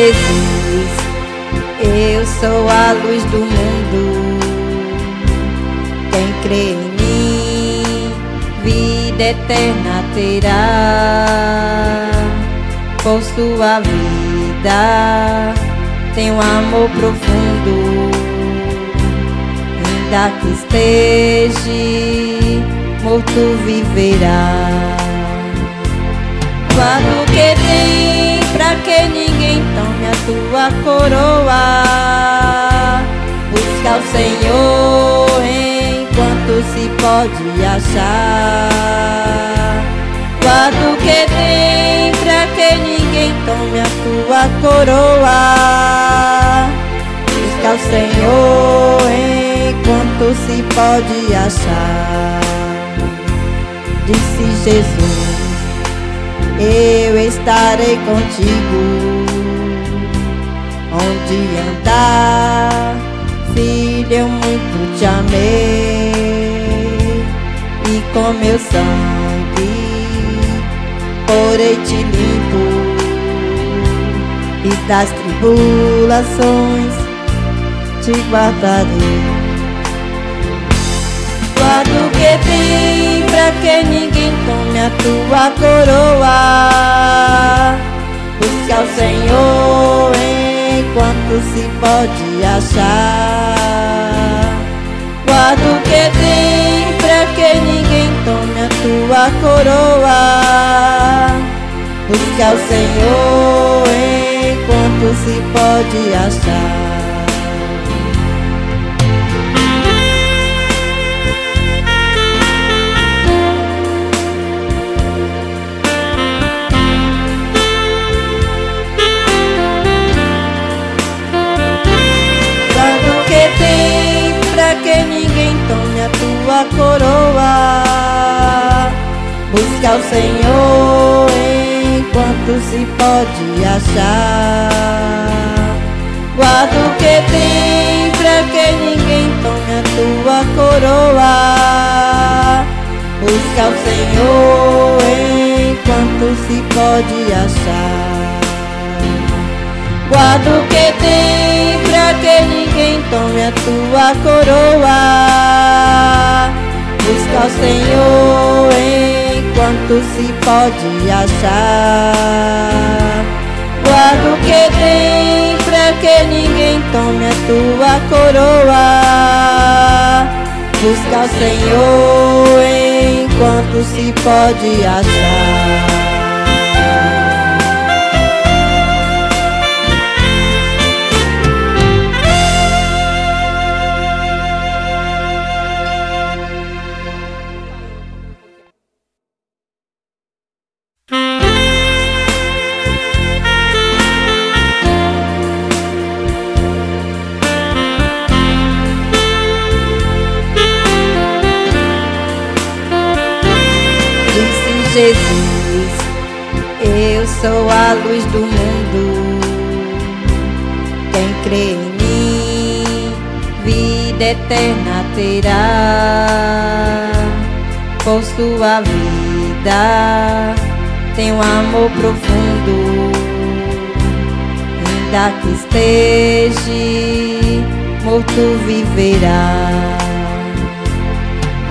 Jesus, eu sou a luz do mundo. Quem crê em mim, vida eterna terá. Por sua vida, tem um amor profundo. Ainda que esteja morto, viverá. Guarda o que tem pra que ninguém tua coroa. Busca o Senhor enquanto se pode achar. Guarda o que tem pra que ninguém tome a tua coroa. Busca o Senhor enquanto se pode achar. Disse Jesus eu estarei contigo. Onde andar, filho, eu muito te amei. E com meu sangue, porei te limpo. E das tribulações te guardarei. Guardo que tem pra que ninguém tome a tua coroa. Busca o Senhor enquanto se pode achar. Guarda o que tem pra que ninguém tome a tua coroa. Busca o Senhor enquanto se pode achar. Busca o Senhor enquanto se pode achar. Guarda o que tem pra que ninguém tome a tua coroa. Busca o Senhor enquanto se pode achar. Guarda o que tem pra que ninguém tome a tua coroa. Busca o Senhor enquanto se pode achar. Guarda o que tem pra que ninguém tome a tua coroa. Busca o Senhor enquanto se pode achar. Jesus, eu sou a luz do mundo. Quem crê em mim, vida eterna terá. Por sua vida, tem um amor profundo. Ainda que esteja morto, viverá.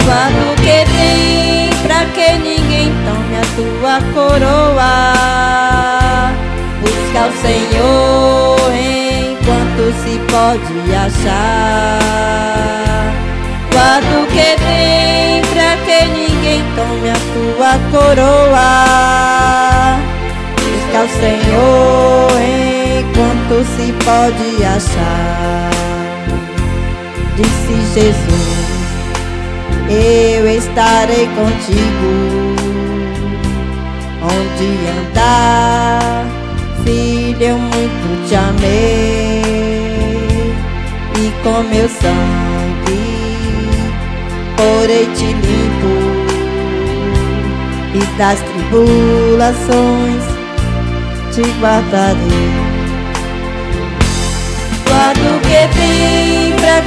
Guarda o que tem pra que tome a tua coroa. Busca o Senhor enquanto se pode achar. Guarda o que tem pra que ninguém tome a tua coroa. Busca o Senhor enquanto se pode achar. Disse Jesus eu estarei contigo onde andar. Filha, eu muito te amei e com meu sangue porei te limpo e das tribulações te guardarei. Guardo que vem pra